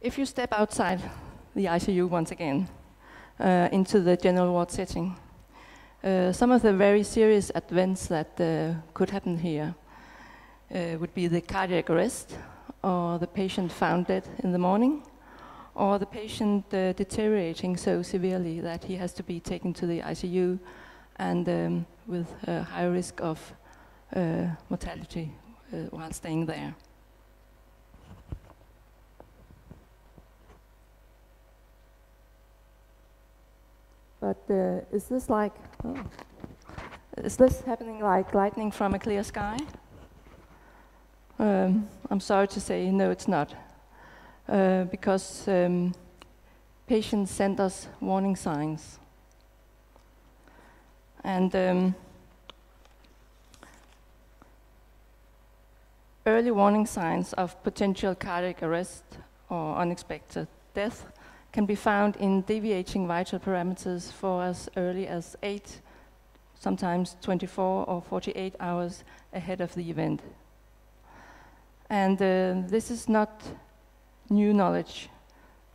If you step outside the ICU once again uh, into the general ward setting, uh, some of the very serious events that uh, could happen here uh, would be the cardiac arrest, or the patient found dead in the morning, or the patient uh, deteriorating so severely that he has to be taken to the ICU and um, with a high risk of uh, mortality while staying there. But uh, is this like, oh, is this happening like lightning from a clear sky? Um, I'm sorry to say, no, it's not. Uh, because um, patients send us warning signs. And um, early warning signs of potential cardiac arrest or unexpected death can be found in deviating vital parameters for as early as 8, sometimes 24 or 48 hours ahead of the event. And uh, this is not new knowledge.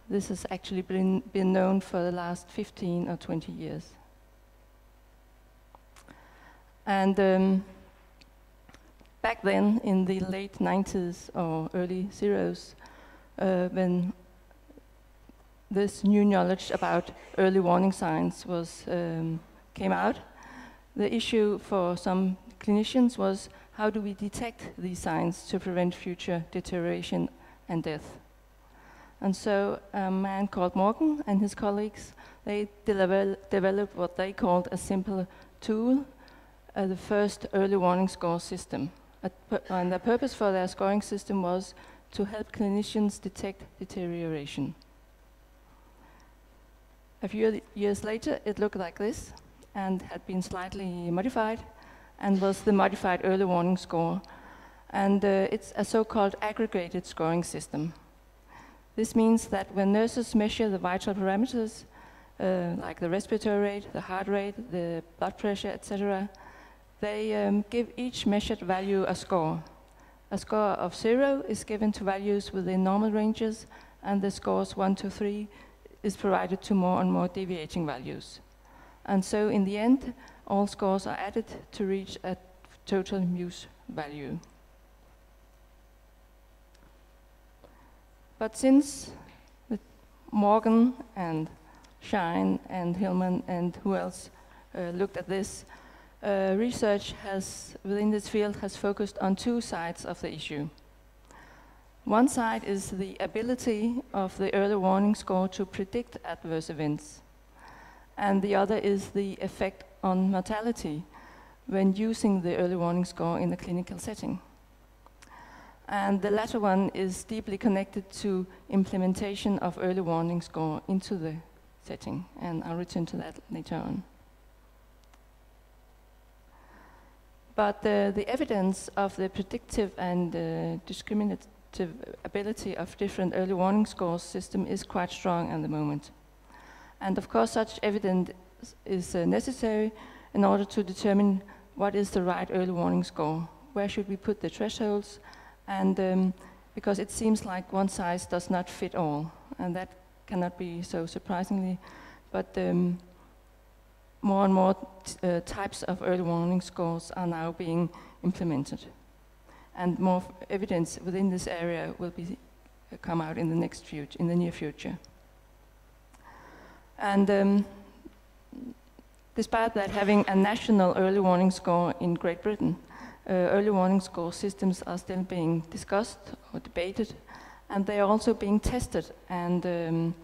This has actually been, been known for the last 15 or 20 years. And um, back then, in the late 90s or early zeros, uh, when this new knowledge about early warning signs was um, came out, the issue for some clinicians was how do we detect these signs to prevent future deterioration and death? And so a man called Morgan and his colleagues, they developed what they called a simple tool, uh, the first early warning score system. And the purpose for their scoring system was to help clinicians detect deterioration. A few years later, it looked like this and had been slightly modified and was the modified early warning score. And uh, it's a so-called aggregated scoring system. This means that when nurses measure the vital parameters, uh, like the respiratory rate, the heart rate, the blood pressure, etc., they um, give each measured value a score. A score of zero is given to values within normal ranges, and the scores one to three is provided to more and more deviating values. And so in the end, all scores are added to reach a total MEWS value. But since Morgan and Shine and Hillman and who else uh, looked at this, uh, research has, within this field has focused on two sides of the issue. One side is the ability of the early warning score to predict adverse events. And the other is the effect on mortality when using the early warning score in a clinical setting. And the latter one is deeply connected to implementation of early warning score into the setting. And I'll return to that later on. But uh, the evidence of the predictive and uh, ability of different early warning scores system is quite strong at the moment. And of course, such evidence is uh, necessary in order to determine what is the right early warning score. Where should we put the thresholds? And um, because it seems like one size does not fit all, and that cannot be so surprisingly, but um, more and more uh, types of early warning scores are now being implemented and more evidence within this area will be uh, come out in the next future, in the near future. And um, despite that having a national early warning score in Great Britain, uh, early warning score systems are still being discussed or debated, and they are also being tested and um,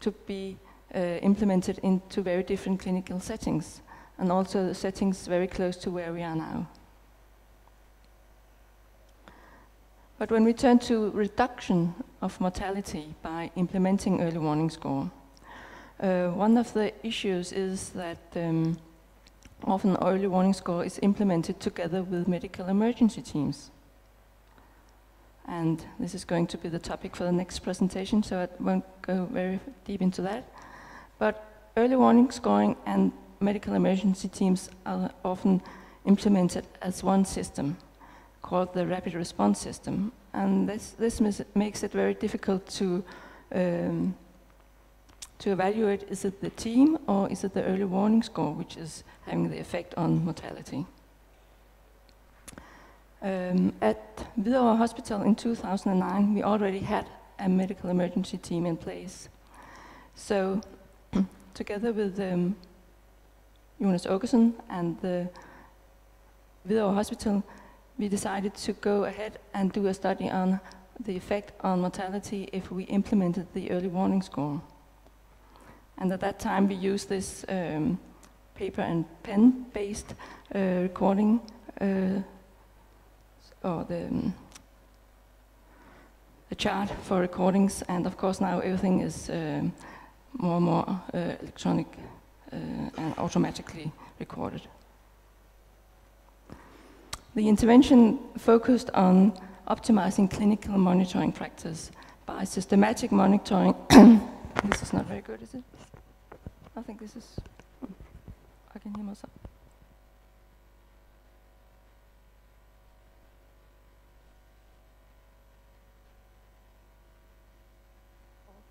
to be uh, implemented into very different clinical settings, and also settings very close to where we are now. But when we turn to reduction of mortality by implementing early warning score, uh, one of the issues is that um, often early warning score is implemented together with medical emergency teams. And this is going to be the topic for the next presentation, so I won't go very deep into that. But early warning scoring and medical emergency teams are often implemented as one system called the rapid response system. And this, this makes it very difficult to, um, to evaluate is it the team or is it the early warning score which is having the effect on mortality. Um, at Hvidovre Hospital in 2009, we already had a medical emergency team in place. So, together with um, Jonas Åkeson and the Hvidovre Hospital, we decided to go ahead and do a study on the effect on mortality if we implemented the early warning score. And at that time, we used this um, paper and pen-based uh, recording uh, or the, um, the chart for recordings, and of course now everything is um, more and more uh, electronic uh, and automatically recorded. The intervention focused on optimizing clinical monitoring practice by systematic monitoring. this is not very good, is it? I think this is. I can hear myself.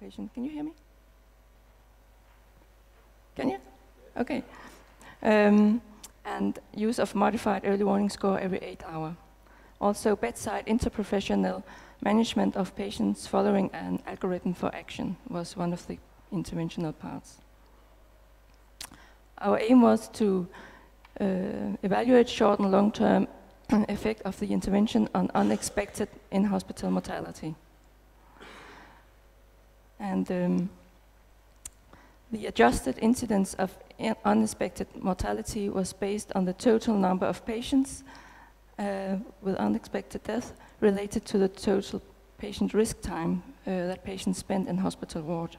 Patient, can you hear me? Can you? Okay. Um, and use of modified early warning score every eight hour. Also, bedside interprofessional management of patients following an algorithm for action was one of the interventional parts. Our aim was to uh, evaluate short and long-term effect of the intervention on unexpected in-hospital mortality. And um, the adjusted incidence of unexpected mortality was based on the total number of patients uh, with unexpected death related to the total patient risk time uh, that patients spent in hospital ward.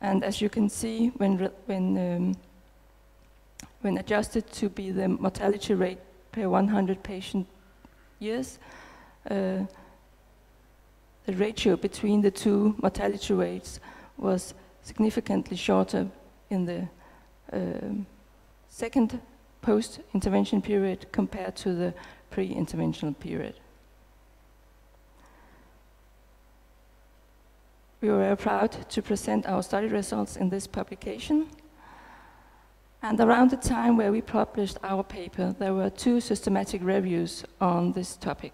And as you can see, when, when, um, when adjusted to be the mortality rate per 100 patient years, uh, the ratio between the two mortality rates was significantly shorter in the um, second post-intervention period compared to the pre-interventional period. We were very proud to present our study results in this publication. And around the time where we published our paper, there were two systematic reviews on this topic.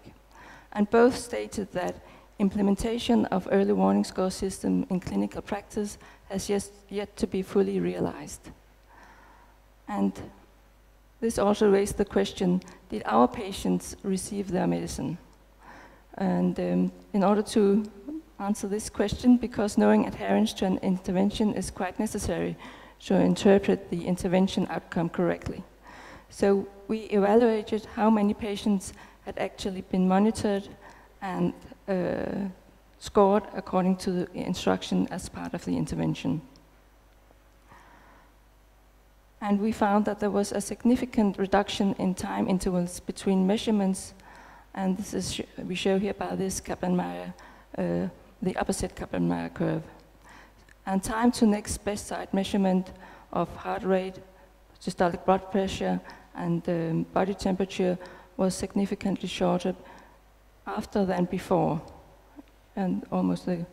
And both stated that implementation of early warning score system in clinical practice has yet, yet to be fully realized. And this also raised the question, did our patients receive their medicine? And um, in order to answer this question, because knowing adherence to an intervention is quite necessary to interpret the intervention outcome correctly. So we evaluated how many patients had actually been monitored and uh, scored according to the instruction as part of the intervention. And we found that there was a significant reduction in time intervals between measurements, and this is sh we show here by this Kaplan-Meier, uh, the opposite Kaplan-Meier curve. And time to next bedside measurement of heart rate, systolic blood pressure, and um, body temperature was significantly shorter after than before. And almost the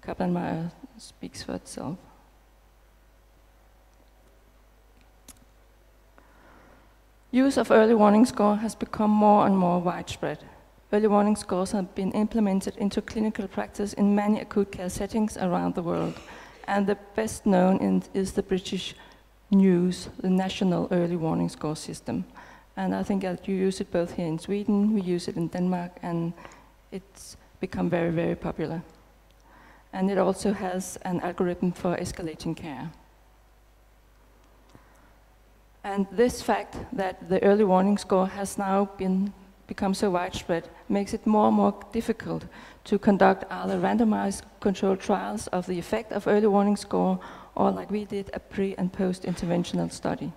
Kaplan-Meier speaks for itself. Use of early warning score has become more and more widespread. Early warning scores have been implemented into clinical practice in many acute care settings around the world. And the best known is the British NEWS, the National Early Warning Score System. And I think that you use it both here in Sweden, we use it in Denmark, and it's become very, very popular. And it also has an algorithm for escalating care. And this fact that the early warning score has now been become so widespread makes it more and more difficult to conduct either randomized controlled trials of the effect of early warning score or like we did a pre and post interventional study.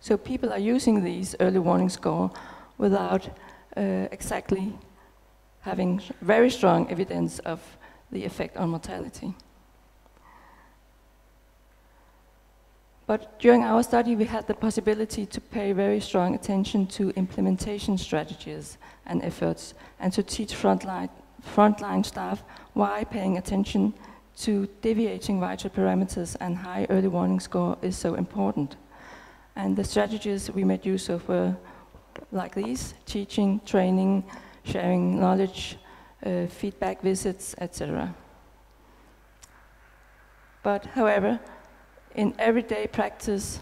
So people are using these early warning score without uh, exactly having very strong evidence of the effect on mortality. But during our study, we had the possibility to pay very strong attention to implementation strategies and efforts, and to teach frontline, frontline staff why paying attention to deviating vital parameters and high early warning score is so important. And the strategies we made use of were like these, teaching, training, sharing knowledge, uh, feedback visits, etc. But however, in everyday practice,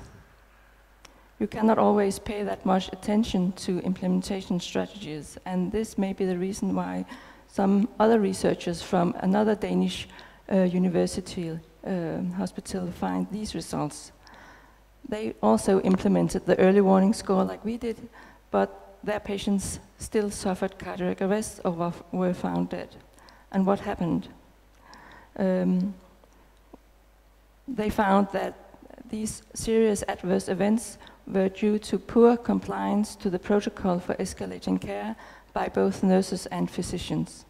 you cannot always pay that much attention to implementation strategies, and this may be the reason why some other researchers from another Danish uh, university uh, hospital find these results. They also implemented the early warning score like we did, but their patients still suffered cardiac arrest or were found dead. And what happened? Um, they found that these serious adverse events were due to poor compliance to the protocol for escalating care by both nurses and physicians.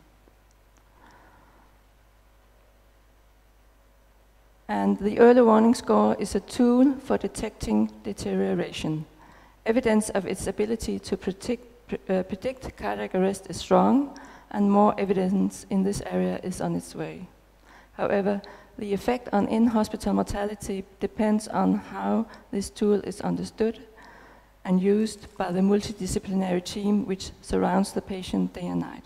And the early warning score is a tool for detecting deterioration. Evidence of its ability to predict, uh, predict cardiac arrest is strong, and more evidence in this area is on its way. However, the effect on in-hospital mortality depends on how this tool is understood and used by the multidisciplinary team which surrounds the patient day and night,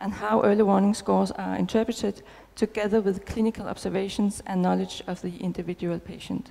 and how early warning scores are interpreted together with clinical observations and knowledge of the individual patient.